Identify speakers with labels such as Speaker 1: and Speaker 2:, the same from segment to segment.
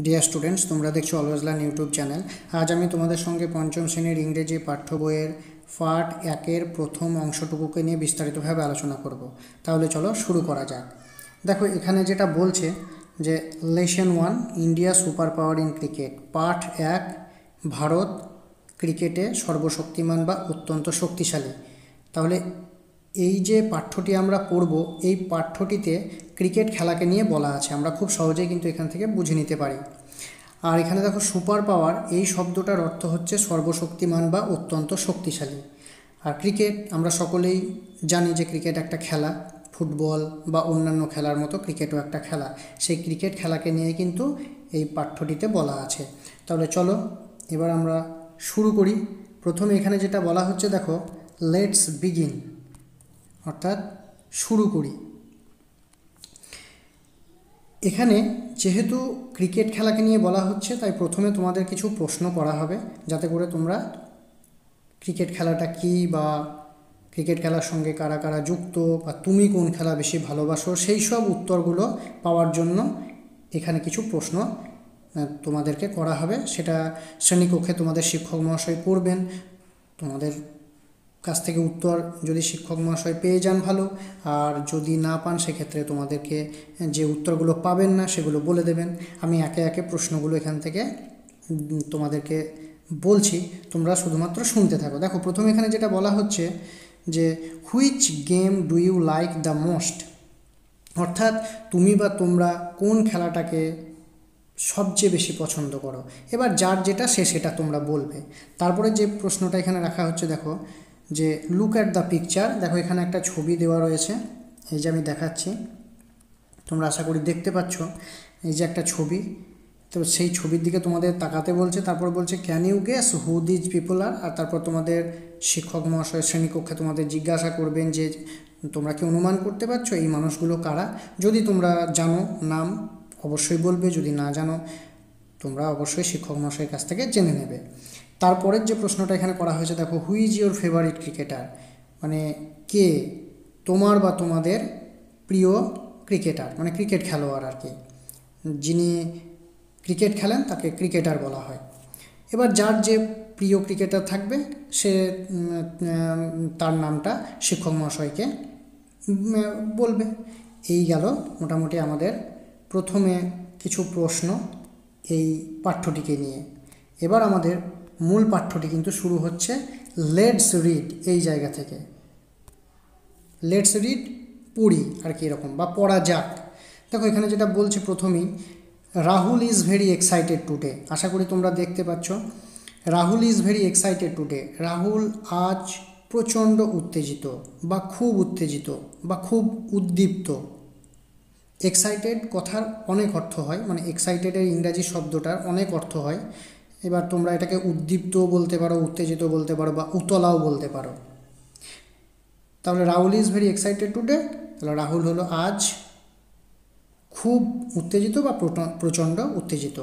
Speaker 1: Dear students তোমরা দেখছ always learn YouTube channel আজ আমি তোমাদের সঙ্গে পঞ্চম শ্রেণির ইংরেজি পাঠ্য বইয়ের পার্ট একের প্রথম অংশটুকুকে নিয়ে বিস্তারিতভাবে আলোচনা করব। তাহলে চলো শুরু করা যাক। দেখো, এখানে যেটা বলছে যে lesson one India super power in cricket part এক, ভারত ক্রিকেটে সর্বশক্তিমান বা অত্যন্ত শক্তিশালী। তাহলে এই যে পাঠ্যটি আমরা পড়ব, এই পাঠ্যটিতে ক্রিকেট খেলাকে নিয়ে বলা আছে। আমরা খুব সহজেই কিন্তু এখান থেকে বুঝে নিতে পারি। আর এখানে দেখো, সুপার পাওয়ার, এই শব্দটার অর্থ হচ্ছে সর্বশক্তিমান বা অত্যন্ত শক্তিশালী। আর ক্রিকেট, আমরা সকলেই জানি যে ক্রিকেট একটা খেলা। ফুটবল বা অন্যান্য খেলার মতো ক্রিকেটও একটা খেলা। সেই ক্রিকেট খেলাকে নিয়ে কিন্তু এই পাঠ্যটিতে বলা আছে। তাহলে চলো, এবার আমরা শুরু করি। প্রথমে এখানে যেটা বলা হচ্ছে, দেখো, লেটস বিগিন। অর্থাৎ শুরু করি। এখানে যেহেতু ক্রিকেট খেলাকে নিয়ে বলা হচ্ছে, তাই প্রথমে তোমাদের কিছু প্রশ্ন করা হবে, যাতে করে তোমরা ক্রিকেট খেলাটা কি বা ক্রিকেট খেলার সঙ্গে কারা কারা যুক্ত বা তুমি কোন খেলা বেশি ভালোবাসো, সেই সব উত্তরগুলো পাওয়ার জন্য এখানে কিছু প্রশ্ন তোমাদেরকে করা হবে। সেটা শ্রেণীকক্ষে তোমাদের শিক্ষক মহাশয় পড়বেন, তোমাদের কাছ থেকে উত্তর যদি শিক্ষক মহাশয় পেয়ে যান ভালো। আর যদি না পান, সেক্ষেত্রে তোমাদেরকে যে উত্তরগুলো পাবেন না, সেগুলো বলে দেবেন। আমি একে একে প্রশ্নগুলো এখান থেকে তোমাদেরকে বলছি। তোমরা শুধুমাত্র শুনতে থাকো। দেখো, প্রথমে এখানে যেটা বলা হচ্ছে যে which game do you like the most অর্থাৎ, তুমি বা তোমরা কোন খেলাটাকে সবচেয়ে বেশি পছন্দ করো? এবার যার যেটা সে সেটা তোমরা বলবে। তারপরে যে প্রশ্নটা এখানে রাখা হচ্ছে, দেখো যে লুক অ্যাট দ্য পিকচার দেখো এখানে একটা ছবি দেওয়া রয়েছে, এই যে আমি দেখাচ্ছি, তোমরা আশা করি দেখতে পাচ্ছ, এই যে একটা ছবি, তো সেই ছবির দিকে তোমাদের তাকাতে বলছে, তারপর বলছে can you guess who these people are আর তারপর তোমাদের শিক্ষক মহাশয় শ্রেণীকক্ষে তোমাদের জিজ্ঞাসা করবেন যে, তোমরা কি অনুমান করতে পারছ? এই মানুষগুলো কারা? যদি তোমরা জানো নাম, অবশ্যই বলবে, যদি না জানো, তোমরা অবশ্যই শিক্ষক মহাশয়ের কাছ থেকে জেনে নেবে। তারপরের যে প্রশ্নটা এখানে করা হয়েছে, দেখো who is your favourite cricketer মানে কে? তোমার বা তোমাদের প্রিয় ক্রিকেটার মানে ক্রিকেট খেলোয়াড় আর কি। যিনি ক্রিকেট খেলেন, তাকে ক্রিকেটার বলা হয়। এবার যার যে প্রিয় ক্রিকেটার থাকবে, সে তার নামটা শিক্ষক মহাশয়কে বলবে। এই গেল মোটামুটি আমাদের প্রথমে কিছু প্রশ্ন এই পাঠ্যটিকে নিয়ে। এবার আমাদের মূল পাঠ্যটি কিন্তু শুরু হচ্ছে লেটস রিড এই জায়গা থেকে। লেটস রিড পড়ি আর কি এরকম, বা পড়া যাক। দেখো, এখানে যেটা বলছে প্রথমেই Rahul is very excited today আশা করি তোমরা দেখতে পাচ্ছ। Rahul is very excited today Rahul আজ প্রচণ্ড উত্তেজিত, বা খুব উত্তেজিত, বা খুব উদ্দীপ্ত। এক্সাইটেড কথার অনেক অর্থ হয় মানে এক্সাইটেডের ইংরাজি শব্দটার অনেক অর্থ হয়। এবার তোমরা এটাকে উদ্দীপ্ত বলতে পারো উত্তেজিত বলতে পারো বা উতলাও বলতে পারো। তাহলে Rahul is very excited today তাহলে রাহুল হলো আজ খুব উত্তেজিত বা প্রচণ্ড উত্তেজিত।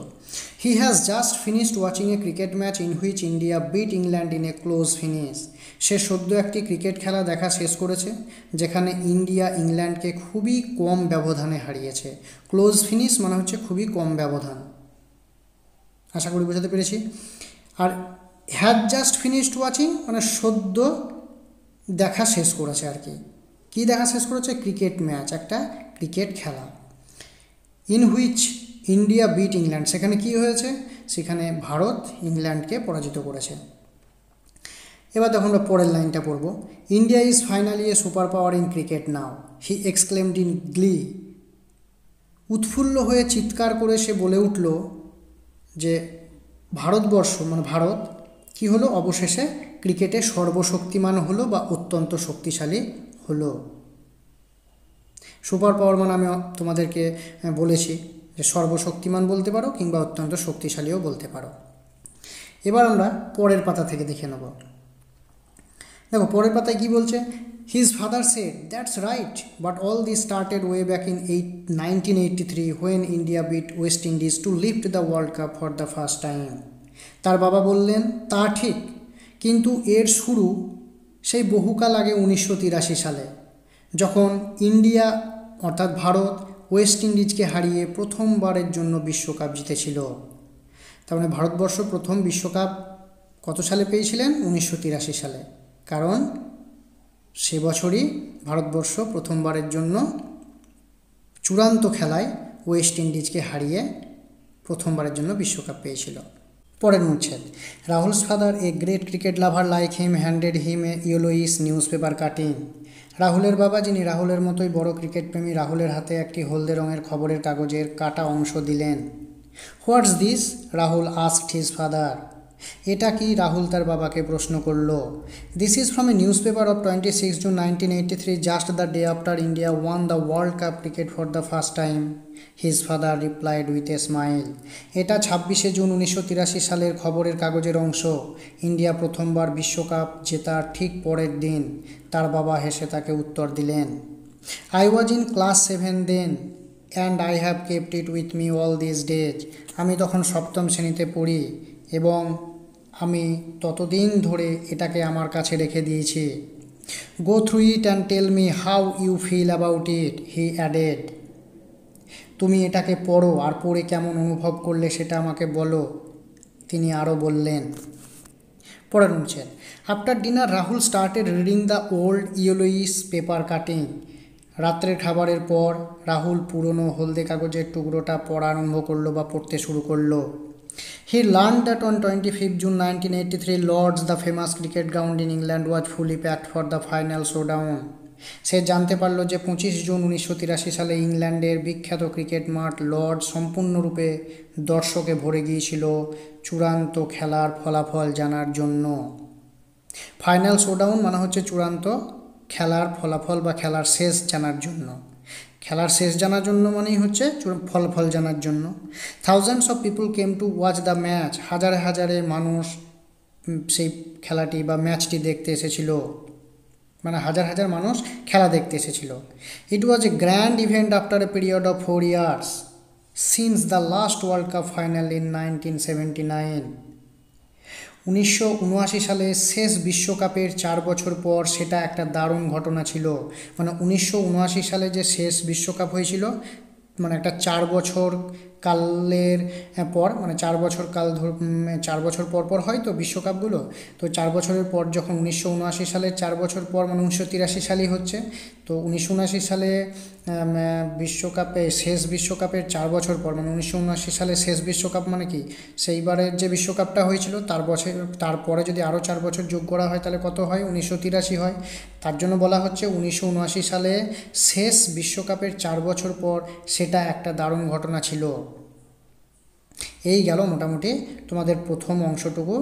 Speaker 1: He has just finished watching a cricket match in which India beat England in a close finish সে সদ্য একটি ক্রিকেট খেলা দেখা শেষ করেছে, যেখানে ইন্ডিয়া ইংল্যান্ডকে খুবই কম ব্যবধানে হারিয়েছে। ক্লোজ ফিনিশ মানে হচ্ছে খুবই কম ব্যবধান। আশা করি বোঝাতে পেরেছি। আর হ্যাজ জাস্ট ফিনিশড ওয়াচিং মানে সদ্য দেখা শেষ করেছে আর কি। কী দেখা শেষ করেছে? ক্রিকেট ম্যাচ একটা ক্রিকেট খেলা। In which India beat England সেখানে কি হয়েছে? সেখানে ভারত ইংল্যান্ডকে পরাজিত করেছে। এবার দেখো আমরা পরের লাইনটা পড়ব। India is finally a super power in cricket now he exclaimed in glee উৎফুল্ল হয়ে চিৎকার করে সে বলে উঠল যে ভারতবর্ষ মানে ভারত, কি হলো? অবশেষে ক্রিকেটে সর্বশক্তিমান হলো বা অত্যন্ত শক্তিশালী হলো। সুপার পাওয়ার মানে আমি তোমাদেরকে বলেছি যে সর্বশক্তিমান বলতে পারো কিংবা অত্যন্ত শক্তিশালীও বলতে পারো। এবার আমরা পরের পাতা থেকে দেখে নেব। দেখো, পরের পাতায় কি বলছে? His that's right but all this started way back in eight nineteen eighty three when India beat West Indies to lift the world cup for the first time তার বাবা বললেন, তা ঠিক, কিন্তু এর শুরু সেই বহুকাল আগে উনিশশো তিরাশি সালে, যখন ইন্ডিয়া, অর্থাৎ ভারত ওয়েস্ট ইন্ডিজকে হারিয়ে প্রথমবারের জন্য বিশ্বকাপ জিতেছিল। তার মানে ভারতবর্ষ প্রথম বিশ্বকাপ কত সালে পেয়েছিলেন? উনিশশো তিরাশি সালে। কারণ সে বছরই ভারতবর্ষ প্রথমবারের জন্য চূড়ান্ত খেলায় ওয়েস্ট ইন্ডিজকে হারিয়ে প্রথমবারের জন্য বিশ্বকাপ পেয়েছিল। পরের অনুচ্ছেদ Rahul's father a great cricket lover like him handed him a yellowish newspaper cutting রাহুলের বাবা, যিনি রাহুলের মতোই বড় ক্রিকেট প্রেমী, রাহুলের হাতে একটি হলদে রঙের খবরের কাগজের কাটা অংশ দিলেন। What's this Rahul asked his father এটা কি রাহুল তার বাবাকে প্রশ্ন করল? This is from a newspaper of twenty six June nineteen eighty three just the day after India won the world cup cricket for the first time his father replied with a smile এটা ছাব্বিশে June উনিশশো তিরাশি সালের খবরের কাগজের অংশ। India প্রথমবার বিশ্বকাপ জেতার ঠিক পরের দিন তার বাবা হেসে তাকে উত্তর দিলেন। I was in class seven then and I have kept it with me all this days আমি তখন সপ্তম শ্রেণীতে পড়ি, এবং আমি ততদিন ধরে এটাকে আমার কাছে রেখে দিয়েছি। Go through it and tell me how you feel about it he added তুমি এটাকে পড়ো আর পড়ে কেমন অনুভব করলে সেটা আমাকে বলো, তিনি আরও বললেন। পরের অনুচ্ছেদ। After dinner Rahul started reading the old yellowish paper cutting রাত্রের খাবারের পর রাহুল পুরনো হলদে কাগজের টুকরোটা পড়া আরম্ভ করল বা পড়তে শুরু করল। On twenty fifth June nineteen eighty three Lord's the famous cricket ground in England was fully packed for the final showdown সে জানতে পারল যে পঁচিশ জুন উনিশশো তিরাশি সালে ইংল্যান্ডের বিখ্যাত ক্রিকেট মাঠ লর্ড সম্পূর্ণরূপে দর্শকে ভরে গিয়েছিল চূড়ান্ত খেলার ফলাফল জানার জন্য। ফাইনাল শোডাউন মানে হচ্ছে চূড়ান্ত খেলার ফলাফল বা খেলার শেষ জানার জন্য। খেলার শেষ জানার জন্য মানেই হচ্ছে ফল ফল জানার জন্য। Thousands of people came to watch the match হাজারে হাজারে মানুষ সেই খেলাটি বা ম্যাচটি দেখতে এসেছিল। মানে হাজার হাজার মানুষ খেলা দেখতে এসেছিল। It was a grand event after a period of four years since the last world cup final in nineteen seventy nine উনিশশো উনআশি সালে শেষ বিশ্বকাপের চার বছর পর সেটা একটা দারুণ ঘটনা ছিল। মানে উনিশশো উনআশি সালে যে শেষ বিশ্বকাপ হয়েছিল মানে একটা চার বছর কালের পর মানে চার বছর কাল ধর চার বছর পর পর হয় তো বিশ্বকাপগুলো? তো চার বছরের পর যখন উনিশশো উনআশি সালের চার বছর পর মানে উনিশশো তিরাশি সালই হচ্ছে, তো উনিশশো উনআশি সালে বিশ্বকাপে, শেষ বিশ্বকাপের চার বছর পর মানে উনিশশো উনআশি সালে শেষ বিশ্বকাপ মানে কি? সেইবারের যে বিশ্বকাপটা হয়েছিল, তার বছর, তারপরে যদি আরও চার বছর যোগ করা হয়, তাহলে কত হয়? উনিশশো তিরাশি হয়। তার জন্য বলা হচ্ছে উনিশশো উনআশি সালে শেষ বিশ্বকাপের চার বছর পর সেটা একটা দারুণ ঘটনা ছিল। এই গেল মোটামুটি তোমাদের প্রথম অংশটুকু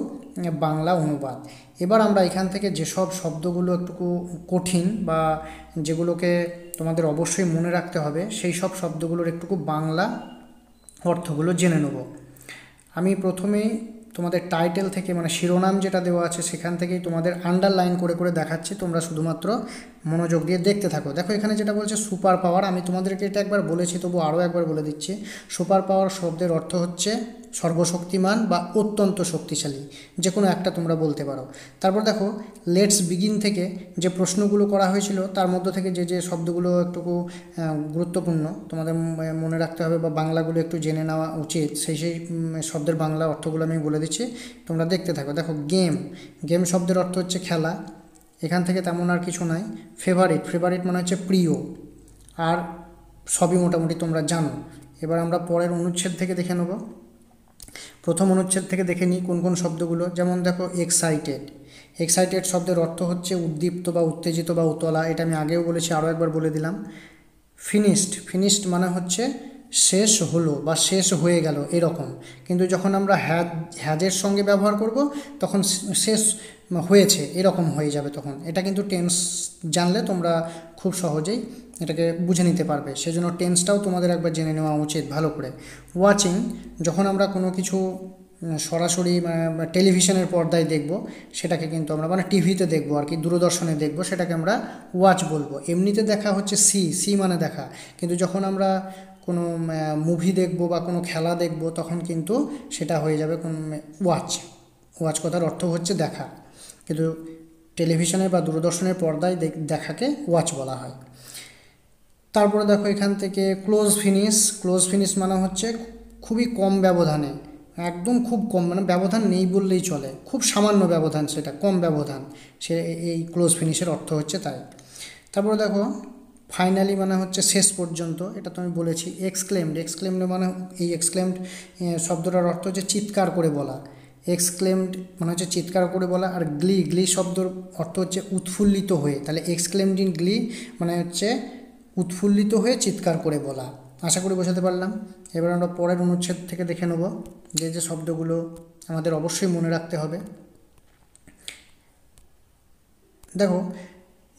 Speaker 1: বাংলা অনুবাদ। এবার আমরা এখান থেকে যেসব শব্দগুলো একটুকু কঠিন বা যেগুলোকে তোমাদের অবশ্যই মনে রাখতে হবে, সেই সব শব্দগুলোর একটুকু বাংলা অর্থগুলো জেনে নেব। আমি প্রথমেই তোমাদের টাইটেল থেকে মানে শিরোনাম যেটা দেওয়া আছে সেখান থেকেই তোমাদের আন্ডারলাইন করে করে দেখাচ্ছি। তোমরা শুধুমাত্র মনোযোগ দিয়ে দেখতে থাকো। দেখো, এখানে যেটা বলছে সুপার পাওয়ার আমি তোমাদেরকে এটা একবার বলেছি তবু আরও একবার বলে দিচ্ছি। সুপার পাওয়ার শব্দের অর্থ হচ্ছে সর্বশক্তিমান বা অত্যন্ত শক্তিশালী যে কোনো একটা তোমরা বলতে পারো। তারপর দেখো লেটস বিগিন থেকে যে প্রশ্নগুলো করা হয়েছিল, তার মধ্য থেকে যে যে শব্দগুলো একটুকু গুরুত্বপূর্ণ, তোমাদের মনে রাখতে হবে বা বাংলাগুলো একটু জেনে নেওয়া উচিত, সেই সেই শব্দের বাংলা অর্থগুলো আমি বলে দিচ্ছি, তোমরা দেখতে থাকো। দেখো গেম গেম শব্দের অর্থ হচ্ছে খেলা, এখান থেকে তেমন আর কিছু নাই ফেভারিট ফেভারিট মানে হচ্ছে প্রিয়, আর সবই মোটামুটি তোমরা জানো। এবার আমরা পরের অনুচ্ছেদ থেকে দেখে নেব। প্রথম অনুচ্ছেদ থেকে দেখে নিই কোন কোন শব্দগুলো। যেমন দেখো এক্সাইটেড এক্সাইটেড শব্দের অর্থ হচ্ছে উদ্দীপ্ত বা উত্তেজিত বা উতলা। এটা আমি আগেও বলেছি আরও একবার বলে দিলাম। ফিনিশড ফিনিশড মানে হচ্ছে শেষ হলো বা শেষ হয়ে গেল এরকম। কিন্তু যখন আমরা হ্যাজ, হ্যাজের সঙ্গে ব্যবহার করব, তখন শেষ হয়েছে, এরকম হয়ে যাবে তখন। এটা কিন্তু টেন্স জানলে তোমরা খুব সহজেই এটাকে বুঝে নিতে পারবে। সেজন্য টেন্সটাও তোমাদের একবার জেনে নেওয়া উচিত ভালো করে। ওয়াচিং, যখন আমরা কোনো কিছু সরাসরি টেলিভিশনের পর্দায় দেখব, সেটাকে কিন্তু আমরা মানে টিভিতে দেখব আর কি, দূরদর্শনে দেখব, সেটাকে আমরা ওয়াচ বলব। এমনিতে দেখা হচ্ছে সি সি মানে দেখা। কিন্তু যখন আমরা কোনো মুভি দেখব বা কোনো খেলা দেখব, তখন কিন্তু সেটা হয়ে যাবে কোন ওয়াচ ওয়াচ কথার অর্থ হচ্ছে দেখা। কিন্তু টেলিভিশনে বা দূরদর্শনের পর্দায় দেখাকে ওয়াচ বলা হয়। তারপরে দেখো এখান থেকে ক্লোজ ফিনিশ ক্লোজ ফিনিশ মানে হচ্ছে খুবই কম ব্যবধানে, একদম খুব কম মানে ব্যবধান নেই বললেই চলে। খুব সামান্য ব্যবধান সেটা, কম ব্যবধান। সে, এই ক্লোজ ফিনিশের অর্থ হচ্ছে তাই। তারপরে দেখো ফাইনালি মানে হচ্ছে শেষ পর্যন্ত, এটা তো আমি বলেছি এক্সক্লেমড এক্সক্লেমড মানে এই এক্সক্লেমড শব্দটার অর্থ হচ্ছে চিৎকার করে বলা। এক্সক্লেমড মানে হচ্ছে চিৎকার করে বলা, আর গ্লি গ্লি শব্দর অর্থ হচ্ছে উৎফুল্লিত হয়ে। তাহলে এক্সক্লেমড ইন গ্লি মানে হচ্ছে উৎফুল্লিত হয়ে চিৎকার করে বলা। আশা করি বোঝাতে পারলাম। এবার আমরা পরের অনুচ্ছেদ থেকে দেখে নেব, যে যে শব্দগুলো আমাদের অবশ্যই মনে রাখতে হবে। দেখো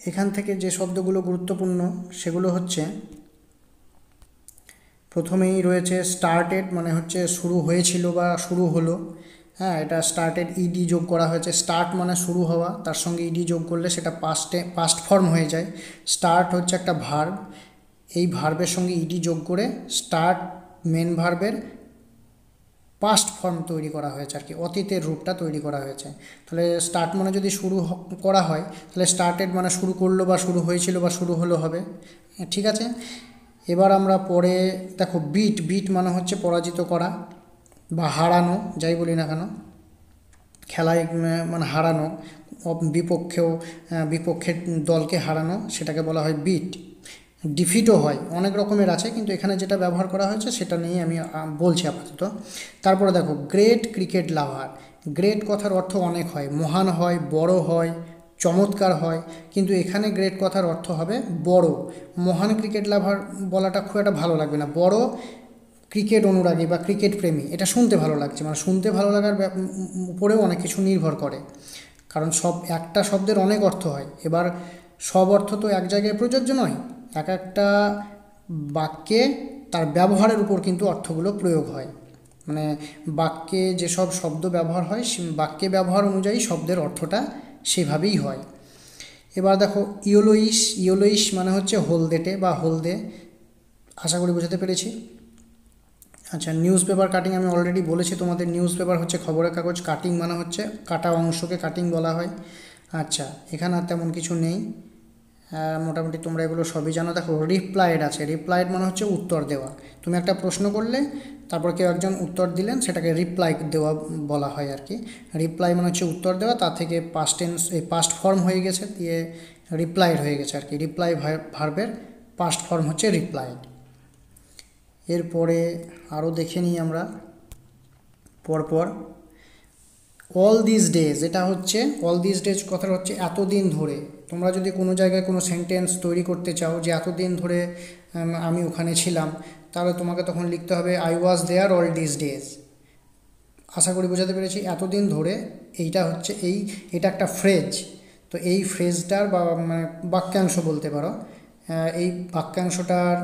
Speaker 1: এখান থেকে যে শব্দগুলো গুরুত্বপূর্ণ, সেগুলো হচ্ছে, প্রথমেই রয়েছে স্টার্টেড মানে হচ্ছে শুরু হয়েছিল বা শুরু হলো। হ্যাঁ এটা স্টার্টেড ইডি যোগ করা হয়েছে। স্টার্ট মানে শুরু হওয়া, তার সঙ্গে ইডি যোগ করলে সেটা পাস্টে পাস্ট ফর্ম হয়ে যায়। স্টার্ট হচ্ছে একটা ভার্ব এই ভার্বের সঙ্গে ইডি যোগ করে স্টার্ট মেন ভার্বের পাস্ট ফর্ম তৈরি করা হয়েছে আর কি, অতীতের রূপটা তৈরি করা হয়েছে। তাহলে স্টার্ট মানে যদি শুরু করা হয়, তাহলে স্টার্টেড মানে শুরু করল বা শুরু হয়েছিল বা শুরু হলো হবে। ঠিক আছে? এবার আমরা পরে, দেখো বিট বিট মানে হচ্ছে পরাজিত করা বা হারানো, যাই বলি না কেন। খেলায় মানে হারানো বিপক্ষেও বিপক্ষের দলকে হারানো, সেটাকে বলা হয় বিট ডিফিটও হয়, অনেক রকমের আছে, কিন্তু এখানে যেটা ব্যবহার করা হয়েছে সেটা নিয়ে আমি বলছি আপাতত। তারপরে দেখো গ্রেট ক্রিকেট লাভার গ্রেট কথার অর্থ অনেক হয়, মহান হয়, বড় হয়, চমৎকার হয়, কিন্তু এখানে গ্রেট কথার অর্থ হবে বড়। মহান ক্রিকেট লাভার বলাটা খুব একটা ভালো লাগবে না, বড় ক্রিকেট অনুরাগী বা ক্রিকেট প্রেমী, এটা শুনতে ভালো লাগছে মানে শুনতে ভালো লাগার উপরেও অনেক কিছু নির্ভর করে। কারণ সব, একটা শব্দের অনেক অর্থ হয়, এবার সব অর্থ তো এক জায়গায় প্রযোজ্য নয় এক একটা বাক্যে তার ব্যবহারের উপর কিন্তু অর্থগুলো প্রয়োগ হয়। মানে বাক্যে যেসব শব্দ ব্যবহার হয় বাক্যে ব্যবহার অনুযায়ী শব্দের অর্থটা সেভাবেই হয়। এবার দেখো, ইয়োলোইস ইয়োলোইস মানে হচ্ছে হলদেটে বা হলদে। আশা করি বোঝাতে পেরেছি। আচ্ছা নিউজ পেপার কাটিং আমি অলরেডি বলেছি তোমাদের। নিউজ পেপার হচ্ছে খবরের কাগজ, কাটিং মানে হচ্ছে কাটা অংশকে কাটিং বলা হয়। আচ্ছা এখানে আর তেমন কিছু নেই। মোটামুটি তোমরা এগুলো সবই জানো। দেখো রিপ্লাইড আছে। রিপ্লাইড মানে হচ্ছে উত্তর দেওয়া। তুমি একটা প্রশ্ন করলে, তারপর কেউ একজন উত্তর দিলেন, সেটাকে রিপ্লাই দেওয়া বলা হয় আর কি। রিপ্লাই মানে হচ্ছে উত্তর দেওয়া তার থেকে পাস্ট টেন্স এই পাস্ট ফর্ম হয়ে গেছে, দিয়ে রিপ্লাইড হয়ে গেছে আর কি। রিপ্লাই ভার্বের পাস্ট ফর্ম হচ্ছে রিপ্লাইড এরপরে আরও দেখে নিই আমরা, পরপর। অল দিস ডেজ এটা হচ্ছে অল দিস ডেজ কথাটা হচ্ছে এতদিন ধরে। তোমরা যদি কোনো জায়গায় কোনো সেন্টেন্স তৈরি করতে চাও যে এতদিন ধরে আমি ওখানে ছিলাম, তাহলে তোমাকে তখন লিখতে হবে I was there all this days আশা করি বোঝাতে পেরেছি, এতদিন ধরে এইটা হচ্ছে এই, এটা একটা ফ্রেজ তো এই ফ্রেজটার বা মানে বাক্যাংশ বলতে পারো এই বাক্যাংশটার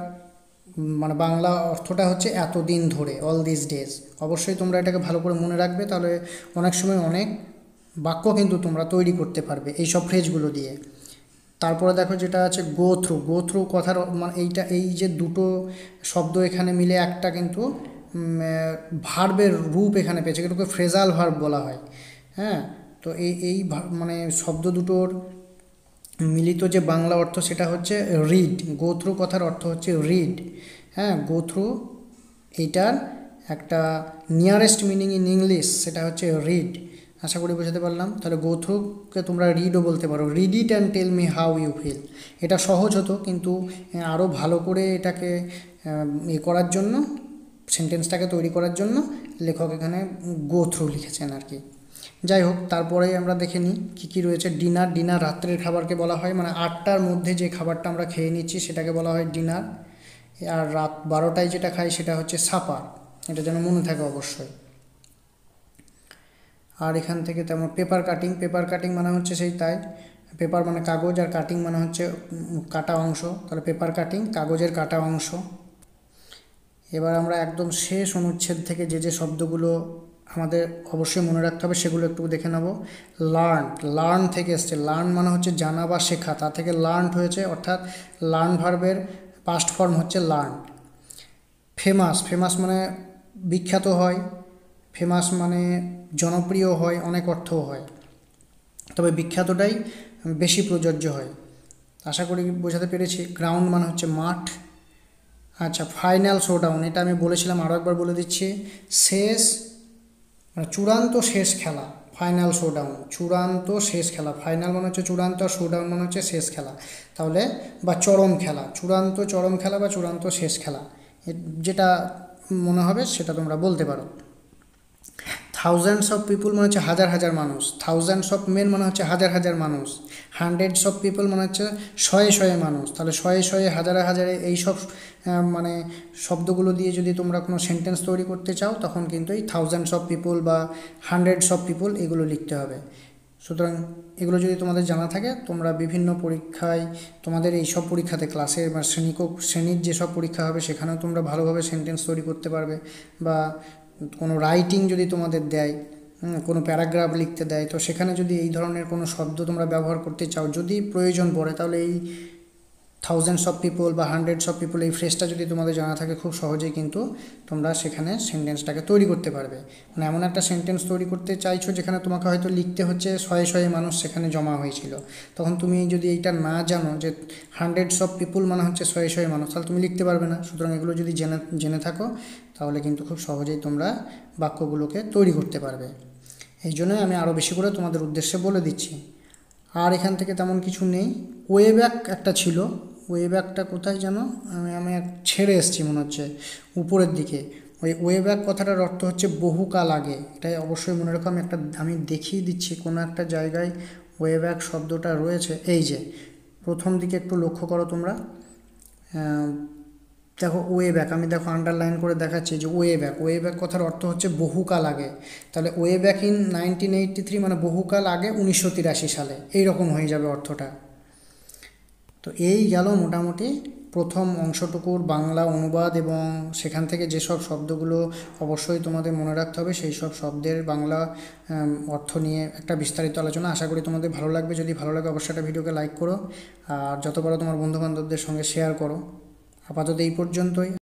Speaker 1: মানে বাংলা অর্থটা হচ্ছে এতদিন ধরে অল দিস ডেজ অবশ্যই তোমরা এটাকে ভালো করে মনে রাখবে, তাহলে অনেক সময় অনেক বাক্য কিন্তু তোমরা তৈরি করতে পারবে এই সব ফ্রেজগুলো দিয়ে। তারপরে দেখো যেটা আছে গো থ্রু গো থ্রু কথার মানে এইটা, এই যে দুটো শব্দ এখানে মিলে একটা কিন্তু ভার্বের রূপ এখানে পেয়েছে, এটাকে ফ্রেজাল ভার্ব বলা হয়। হ্যাঁ? তো এই এই মানে শব্দ দুটোর মিলিত যে বাংলা অর্থ সেটা হচ্ছে রিড গো থ্রু কথার অর্থ হচ্ছে রিড হ্যাঁ? গো থ্রু এইটার একটা নিয়ারেস্ট মিনিং ইন ইংলিশ সেটা হচ্ছে রিড আশা করি বোঝাতে পারলাম। তাহলে গো তোমরা রিডও বলতে পারো। Read it and tell me how you feel এটা সহজ হতো, কিন্তু আরও ভালো করে এটাকে, এ করার জন্য সেন্টেন্সটাকে তৈরি করার জন্য লেখক এখানে গো থ্রু লিখেছেন আর কি। যাই হোক, তারপরে আমরা দেখে নিই কী কী রয়েছে। ডিনার ডিনার রাত্রের খাবারকে বলা হয়। মানে আটটার মধ্যে যে খাবারটা আমরা খেয়ে নিচ্ছি, সেটাকে বলা হয় ডিনার আর রাত বারোটায় যেটা খাই, সেটা হচ্ছে সাপার এটা যেন মনে থাকে অবশ্যই। আর এখান থেকে তেমন পেপার কাটিং পেপার কাটিং মানে হচ্ছে সেই তাই। পেপার মানে কাগজ আর কাটিং মানে হচ্ছে কাটা অংশ। তাহলে পেপার কাটিং কাগজের কাটা অংশ। এবার আমরা একদম শেষ অনুচ্ছেদ থেকে যে যে শব্দগুলো আমাদের অবশ্যই মনে রাখতে হবে, সেগুলো একটু দেখে নেব। লার্ন লার্ন থেকে এসছে। লার্ন মানে হচ্ছে জানা বা শেখা। তা থেকে লার্ন হয়েছে, অর্থাৎ লার্ন ভার্বের পাস্ট ফর্ম হচ্ছে লার্ন ফেমাস ফেমাস মানে বিখ্যাত হয়। ফেমাস মানে জনপ্রিয় হয়, অনেক অর্থও হয়। তবে বিখ্যাতটাই বেশি প্রযোজ্য হয়। আশা করি বোঝাতে পেরেছি, গ্রাউন্ড মানে হচ্ছে মাঠ। আচ্ছা ফাইনাল শোডাউন, এটা আমি বলেছিলাম আরও একবার বলে দিচ্ছি। শেষ মানে চূড়ান্ত শেষ খেলা, ফাইনাল শোডাউন, চূড়ান্ত শেষ খেলা। ফাইনাল মানে হচ্ছে চূড়ান্ত, আর শোডাউন মানে হচ্ছে শেষ খেলা। তাহলে, বা চরম খেলা, চূড়ান্ত, চরম খেলা বা চূড়ান্ত শেষ খেলা। যেটা মনে হবে সেটা তোমরা বলতে পারো। থাউজেন্ডস অফ পিপুল মানে হচ্ছে হাজার হাজার মানুষ। থাউজেন্ডস অফ মেন মানে হচ্ছে হাজার হাজার মানুষ। হান্ড্রেডস অফ পিপল মানে হচ্ছে শয়ে শয়ে মানুষ। তাহলে শয়ে শয়ে হাজারে হাজারে এই সব মানে শব্দগুলো দিয়ে যদি তোমরা কোনো সেন্টেন্স তৈরি করতে চাও, তখন কিন্তু এই থাউজেন্ডস অফ পিপল বা হান্ড্রেডস অফ পিপল এগুলো লিখতে হবে। সুতরাং এগুলো যদি তোমাদের জানা থাকে, তোমরা বিভিন্ন পরীক্ষায় তোমাদের এই সব পরীক্ষাতে ক্লাসের বা শ্রেণি শ্রেণির যেসব পরীক্ষা হবে, সেখানেও তোমরা ভালোভাবে সেন্টেন্স তৈরি করতে পারবে। বা কোনো রাইটিং যদি তোমাদের দেয় কোনো প্যারাগ্রাফ লিখতে দেয়, তো সেখানে যদি এই ধরনের কোনো শব্দ তোমরা ব্যবহার করতে চাও, যদি প্রয়োজন পড়ে, তাহলে এই থাউজেন্ডস অফ পিপল বা হান্ড্রেডস অফ পিপল এই ফ্রেজটা যদি তোমাদের জানা থাকে, খুব সহজেই কিন্তু তোমরা সেখানে সেন্টেন্সটাকে তৈরি করতে পারবে। মানে এমন একটা সেন্টেন্স তৈরি করতে চাইছো, যেখানে তোমাকে হয়তো লিখতে হচ্ছে শয়ে শয়ে মানুষ সেখানে জমা হয়েছিল। তখন তুমি যদি এইটা না জানো যে হান্ড্রেডস অফ পিপুল মানে হচ্ছে শয়ে শয়ে মানুষ, তাহলে তুমি লিখতে পারবে না। সুতরাং এগুলো যদি জেনে জেনে থাকো তাহলে কিন্তু খুব সহজেই তোমরা বাক্যগুলোকে তৈরি করতে পারবে। এই জন্যই আমি আরও বেশি করে তোমাদের উদ্দেশ্যে বলে দিচ্ছি। আর এখান থেকে তেমন কিছু নেই। ওয়েব্যাক একটা ছিল। ওয়েব্যাকটা কোথায় যেন আমি আমি ছেড়ে এসেছি মনে হচ্ছে উপরের দিকে। ওই ওয়েব্যাক কথাটার অর্থ হচ্ছে বহুকাল আগে। এটাই অবশ্যই মনে রাখো, আমি একটা, আমি দেখিয়ে দিচ্ছি কোনো একটা জায়গায় ওয়েব্যাক শব্দটা রয়েছে। এই যে, প্রথম দিকে একটু লক্ষ্য করো তোমরা। দেখো ওয়ে ব্যাক আমি দেখো আন্ডারলাইন করে দেখাচ্ছি যে ওয়ে ব্যাক ওয়ে ব্যাক কথার অর্থ হচ্ছে বহুকাল আগে। তাহলে way back in nineteen eighty three মানে বহুকাল আগে উনিশশো তিরাশি সালে। এইরকম হয়ে যাবে অর্থটা। তো এই গেল মোটামুটি প্রথম অংশটুকুর বাংলা অনুবাদ এবং সেখান থেকে যেসব শব্দগুলো অবশ্যই তোমাদের মনে রাখতে হবে, সেই সব শব্দের বাংলা অর্থ নিয়ে একটা বিস্তারিত আলোচনা আশা করি তোমাদের ভালো লাগবে। যদি ভালো লাগে অবশ্যই একটা ভিডিওকে লাইক করো। আর যত পারো তোমার বন্ধুবান্ধবদের সঙ্গে শেয়ার করো। আপাতত এই পর্যন্তই।